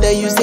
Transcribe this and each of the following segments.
day you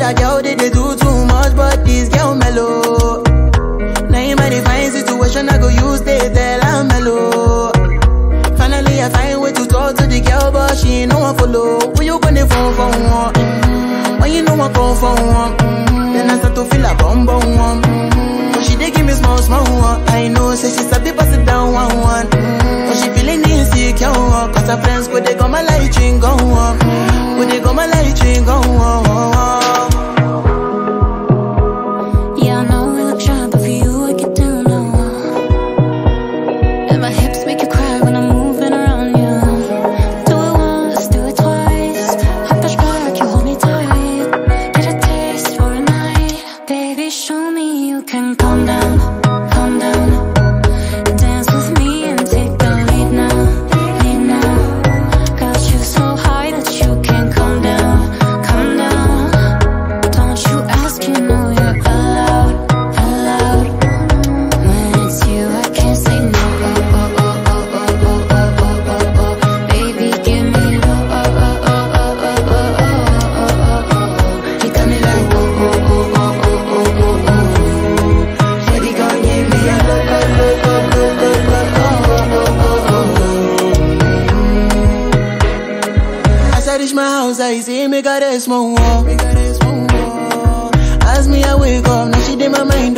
Other girl they, they do too much, but this girl mellow. Now in my divine situation, I go use they tell I'm mellow. Finally, I find way to talk to the girl, but she ain't no one follow. When you gonna phone for one? Mm-hmm. When you know I call for one? Mm-hmm. Then I start to feel a bum bum one. Mm-hmm. But she they give me small small one. I know, say she she's a be pass it down one one. Mm-hmm. But she feeling insecure, cause her friends go they come my light, she go one. Mm-hmm. reach my house, I see me got a small wall. As me, I wake up, now she did my mind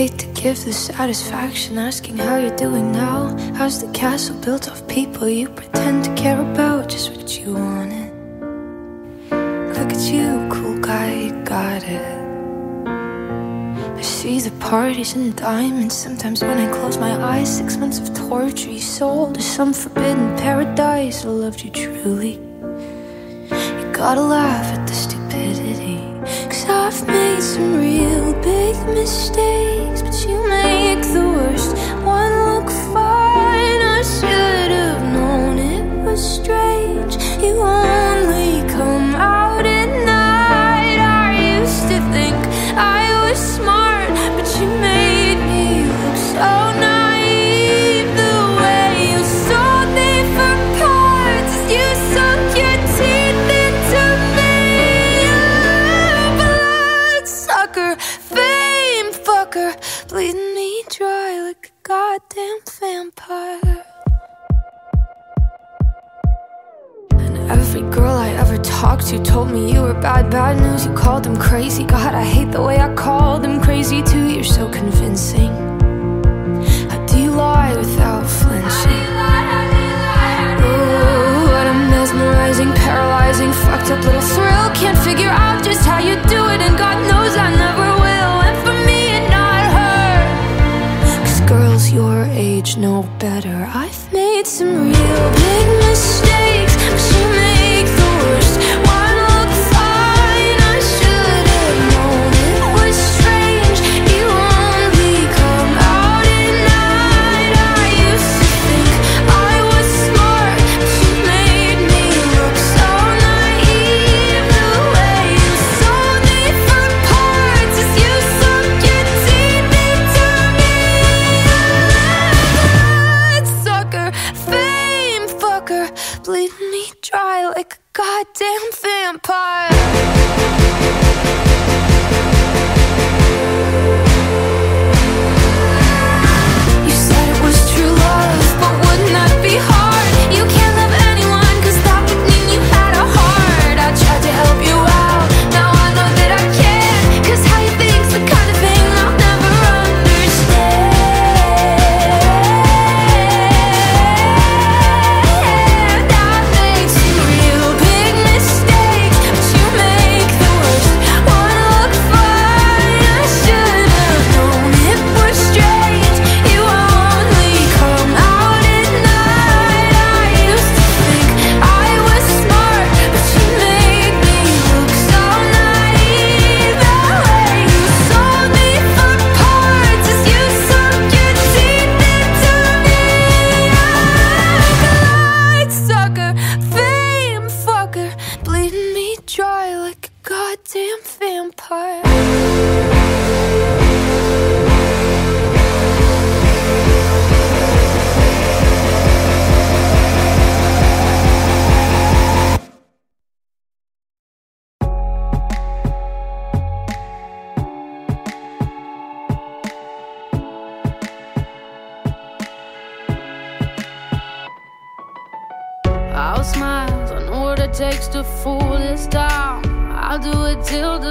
Hate to give the satisfaction asking how you're doing now. How's the castle built of people you pretend to care about? Just what you wanted. Look at you, cool guy, you got it. I see the parties and diamonds. Sometimes when I close my eyes, six months of torture you sold to some forbidden paradise. I loved you truly. You gotta laugh at the stupidity. I've made some real big mistakes, but you make the worst one look fine. I should have known it was strange. You only were bad, bad news. You called them crazy. God, I hate the way I called them crazy too. You're so convincing. How do you lie without flinching? Ooh, what a mesmerizing, paralyzing, fucked up little thrill. Can't figure out just how you do it, and God knows I never will. And for me and not her. Cause girls your age know better. I've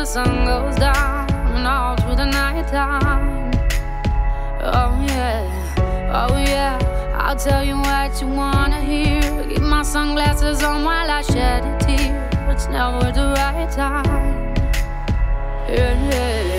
sun goes down and all through the night time. Oh yeah, oh yeah. I'll tell you what you wanna hear. Keep my sunglasses on while I shed a tear. It's never the right time. Yeah, yeah.